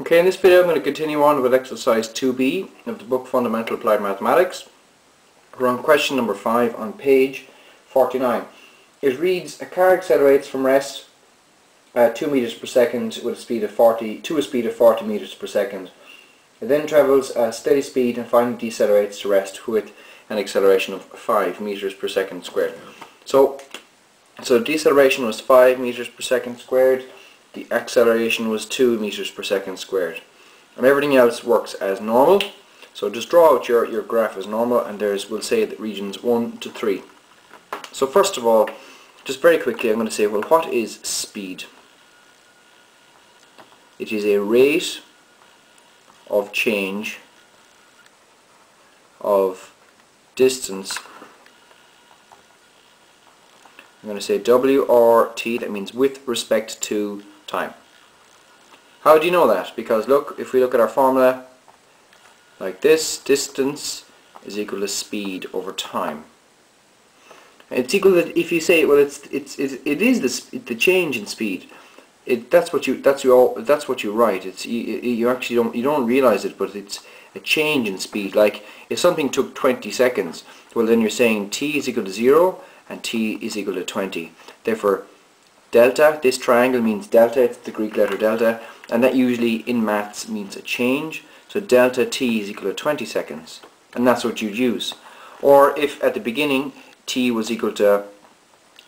Okay, in this video I'm going to continue on with exercise 2b of the book Fundamental Applied Mathematics. We're on question number 5 on page 49. It reads, a car accelerates from rest at 2 meters per second with a speed of 40 to a speed of 40 meters per second. It then travels at steady speed and finally decelerates to rest with an acceleration of 5 meters per second squared. So, so deceleration was 5 meters per second squared the acceleration was 2 meters per second squared. And everything else works as normal. So just draw out your, your graph as normal and there's, we'll say that regions 1 to 3. So first of all, just very quickly I'm going to say, well what is speed? It is a rate of change of distance I'm going to say W or T, that means with respect to time. How do you know that? Because look, if we look at our formula, like this, distance is equal to speed over time. It's equal to, if you say, well, it's, it's, it, is the, the change in speed. It, that's what you, that's you all, that's what you write. It's, you, you actually don't, you don't realize it, but it's a change in speed. Like, if something took 20 seconds, well then you're saying t is equal to 0 and t is equal to 20. Therefore, delta, this triangle means delta, it's the Greek letter delta, and that usually in maths means a change. So delta t is equal to 20 seconds, and that's what you'd use. Or if at the beginning t was equal to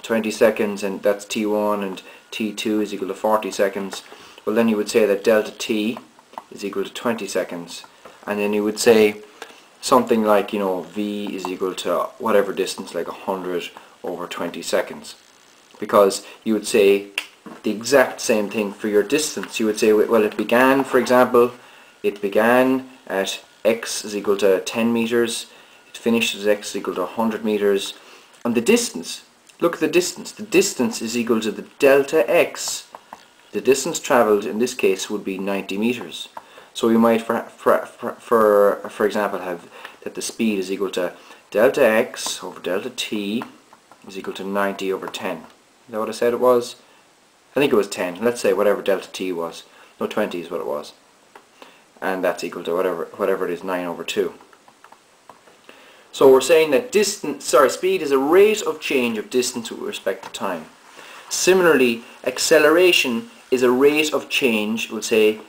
20 seconds, and that's t1, and t2 is equal to 40 seconds, well then you would say that delta t is equal to 20 seconds. And then you would say something like, you know, v is equal to whatever distance, like 100 over 20 seconds because you would say the exact same thing for your distance. You would say, well, it began, for example, it began at x is equal to 10 meters, it finished at x is equal to 100 meters, and the distance, look at the distance, the distance is equal to the delta x. The distance travelled in this case would be 90 meters. So we might, for, for, for, for example, have that the speed is equal to delta x over delta t is equal to 90 over 10. Is that what I said it was? I think it was 10. Let's say whatever delta t was. No, 20 is what it was. And that's equal to whatever whatever it is, 9 over 2. So we're saying that distance, sorry, speed is a rate of change of distance with respect to time. Similarly, acceleration is a rate of change, we'll say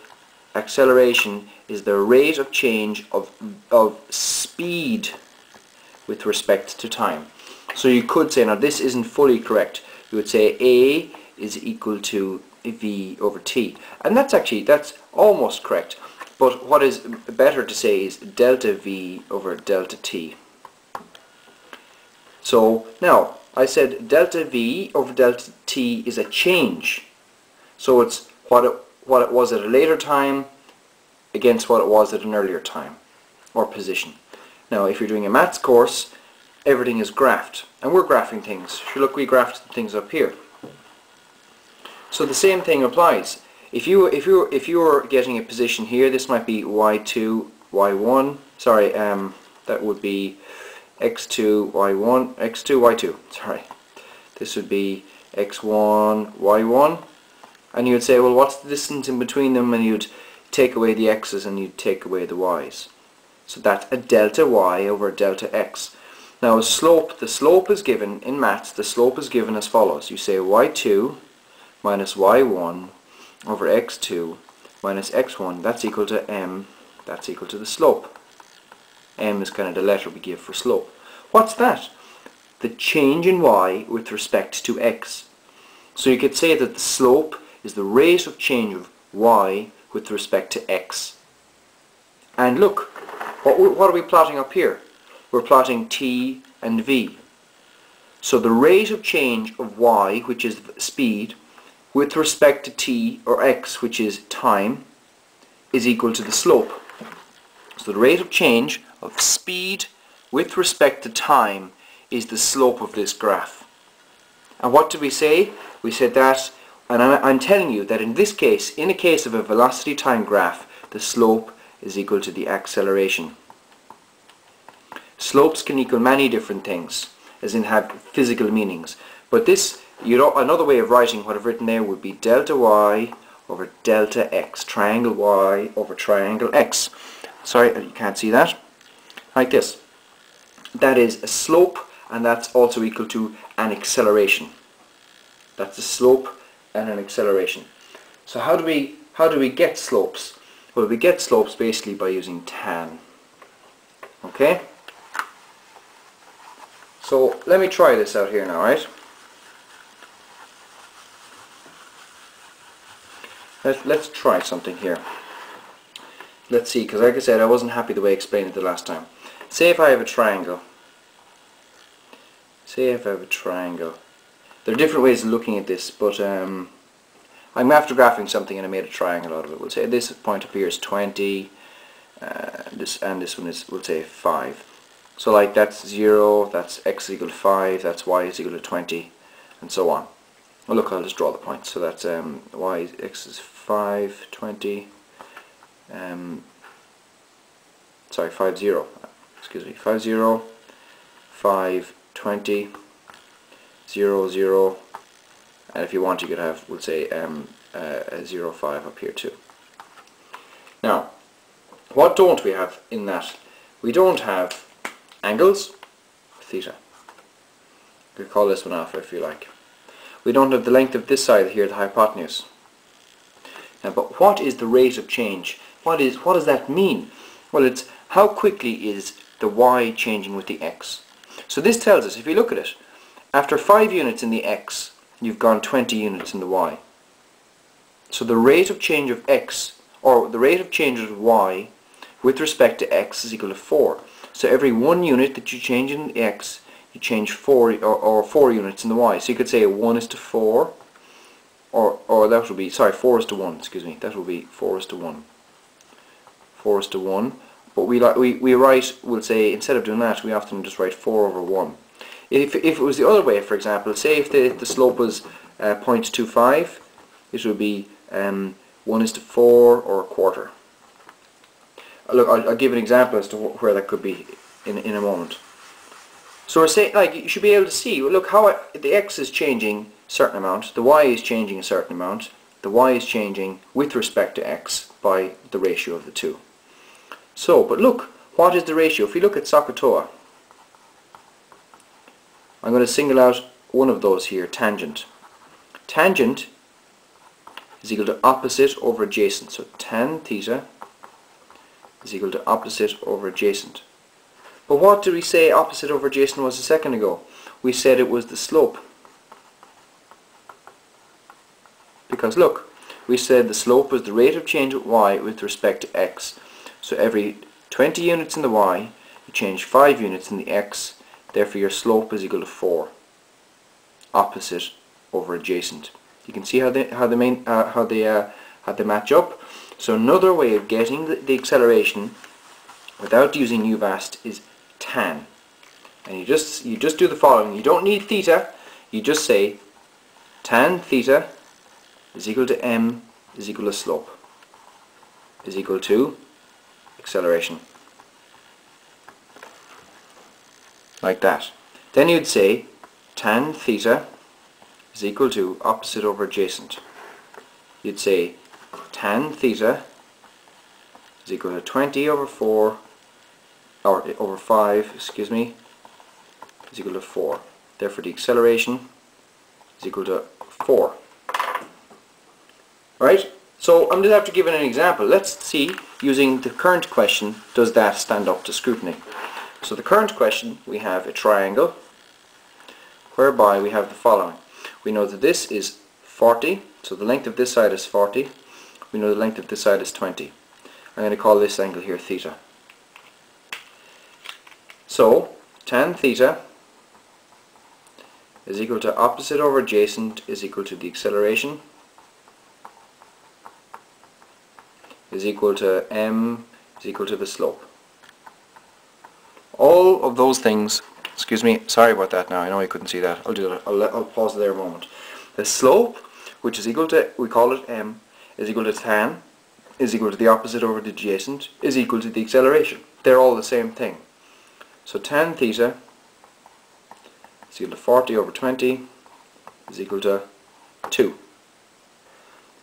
acceleration is the rate of change of, of speed with respect to time. So you could say, now this isn't fully correct, you would say A is equal to V over T. And that's actually, that's almost correct. But what is better to say is delta V over delta T. So now, I said delta V over delta T is a change. So it's what it, what it was at a later time against what it was at an earlier time or position. Now if you're doing a maths course everything is graphed. And we're graphing things. Sure, look, we graphed things up here. So the same thing applies. If you if you if you're getting a position here, this might be y2, y1. Sorry, um, that would be x2, y1, x2, y2. Sorry, this would be x1, y1. And you'd say, well, what's the distance in between them? And you'd take away the x's and you'd take away the y's. So that's a delta y over a delta x. Now a slope, the slope is given, in maths, the slope is given as follows. You say y2 minus y1 over x2 minus x1, that's equal to m, that's equal to the slope. m is kind of the letter we give for slope. What's that? The change in y with respect to x. So you could say that the slope is the rate of change of y with respect to x. And look, what, what are we plotting up here? We're plotting t and v. So the rate of change of y, which is speed, with respect to t or x, which is time, is equal to the slope. So the rate of change of speed with respect to time is the slope of this graph. And what did we say? We said that, and I'm telling you that in this case, in a case of a velocity time graph, the slope is equal to the acceleration. Slopes can equal many different things, as in have physical meanings. But this, you know, another way of writing what I've written there would be delta y over delta x, triangle y over triangle x. Sorry, you can't see that. Like this. That is a slope and that's also equal to an acceleration. That's a slope and an acceleration. So how do we how do we get slopes? Well, we get slopes basically by using tan. Okay? So let me try this out here now, right? Let, let's try something here. Let's see, because like I said, I wasn't happy the way I explained it the last time. Say if I have a triangle. Say if I have a triangle. There are different ways of looking at this, but um, I'm after graphing something and I made a triangle out of it. We'll say this point is 20, uh, this and this one is, we'll say 5. So like that's 0, that's x is equal to 5, that's y is equal to 20, and so on. Well look, I'll just draw the points. So that's um, y is, x is 5, 20, um, sorry, 5, 0, excuse me, 5, 0, 5, 20, 0, 0, and if you want you could have we'll say um, uh, a 0 5 up here too now what don't we have in that we don't have angles theta. We could call this one alpha if you like. We don't have the length of this side here the hypotenuse. Now but what is the rate of change? What is what does that mean? Well it's how quickly is the y changing with the x. So this tells us if you look at it after 5 units in the x you've gone 20 units in the y. So the rate of change of x, or the rate of change of y with respect to x is equal to 4. So every one unit that you change in the x, you change 4 or, or 4 units in the y. So you could say 1 is to 4, or, or that would be, sorry, 4 is to 1, excuse me, that would be 4 is to 1. 4 is to 1. But we, like we, we write, we'll say, instead of doing that, we often just write 4 over 1. If, if it was the other way, for example, say if the, the slope was uh, 0.25, it would be um, 1 is to 4 or a quarter. Look, I'll, I'll give an example as to wh where that could be in, in a moment. So we're saying, like, you should be able to see, well, look, how I, the x is changing a certain amount, the y is changing a certain amount, the y is changing with respect to x by the ratio of the two. So, but look, what is the ratio? If you look at SOHCAHTOA, I'm going to single out one of those here, tangent. Tangent is equal to opposite over adjacent. So tan theta is equal to opposite over adjacent. But what did we say opposite over adjacent was a second ago? We said it was the slope. Because look, we said the slope was the rate of change of y with respect to x. So every 20 units in the y, you change 5 units in the x, Therefore your slope is equal to 4. Opposite over adjacent. You can see how they how they main uh, how they uh, how they match up. So another way of getting the, the acceleration without using UVAST is tan. And you just you just do the following. You don't need theta. You just say tan theta is equal to m is equal to slope is equal to acceleration. like that. Then you'd say tan theta is equal to opposite over adjacent. You'd say tan theta is equal to 20 over 4 or over 5, excuse me, is equal to 4. Therefore the acceleration is equal to 4. Right? So I'm just after giving an example. Let's see, using the current question, does that stand up to scrutiny? So the current question, we have a triangle whereby we have the following. We know that this is 40, so the length of this side is 40. We know the length of this side is 20. I'm going to call this angle here theta. So tan theta is equal to opposite over adjacent is equal to the acceleration is equal to m is equal to the slope all of those things excuse me sorry about that now I know you couldn't see that I'll do that I'll, I'll pause there a moment the slope which is equal to we call it m is equal to tan is equal to the opposite over the adjacent is equal to the acceleration. They're all the same thing. So tan theta is equal to 40 over 20 is equal to 2.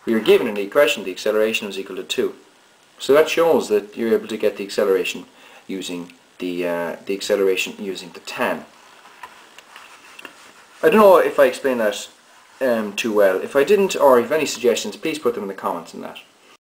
We are given in the equation the acceleration is equal to 2. So that shows that you're able to get the acceleration using the, uh, the acceleration using the tan. I don't know if I explained that um, too well. If I didn't, or if any suggestions, please put them in the comments In that.